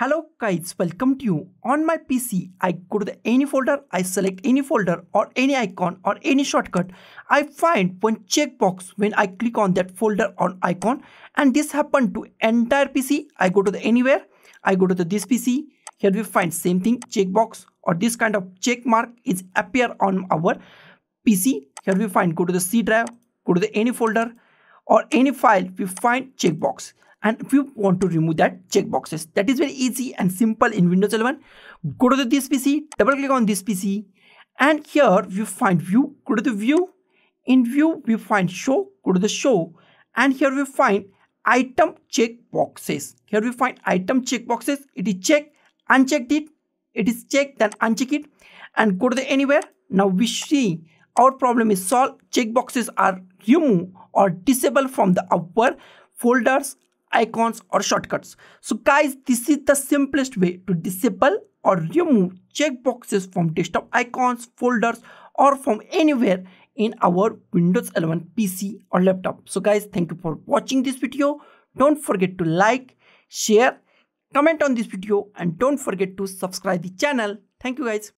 Hello guys, welcome to you. On my PC, I go to the any folder, I select any folder or any icon or any shortcut. I find one checkbox when I click on that folder or icon and this happened to entire PC. I go to the anywhere, I go to the this PC. Here we find same thing checkbox or this kind of check mark is appear on our PC. Here we find go to the C drive, go to the any folder or any file we find checkbox and if you want to remove that checkboxes that is very easy and simple in windows 11 go to the, this pc double click on this pc and here you find view. Go to the view. In view we find show. Go to the show. And here we find item checkboxes here we find item checkboxes it is checked unchecked it. It is checked then uncheck it. And go to the anywhere. Now we see our problem is solved. Checkboxes are removed or disabled from the upper folders icons or shortcuts. So guys, this is the simplest way to disable or remove checkboxes from desktop icons, folders or from anywhere in our Windows 11 PC or laptop. So guys, thank you for watching this video. Don't forget to like, share, comment on this video and don't forget to subscribe the channel. Thank you guys.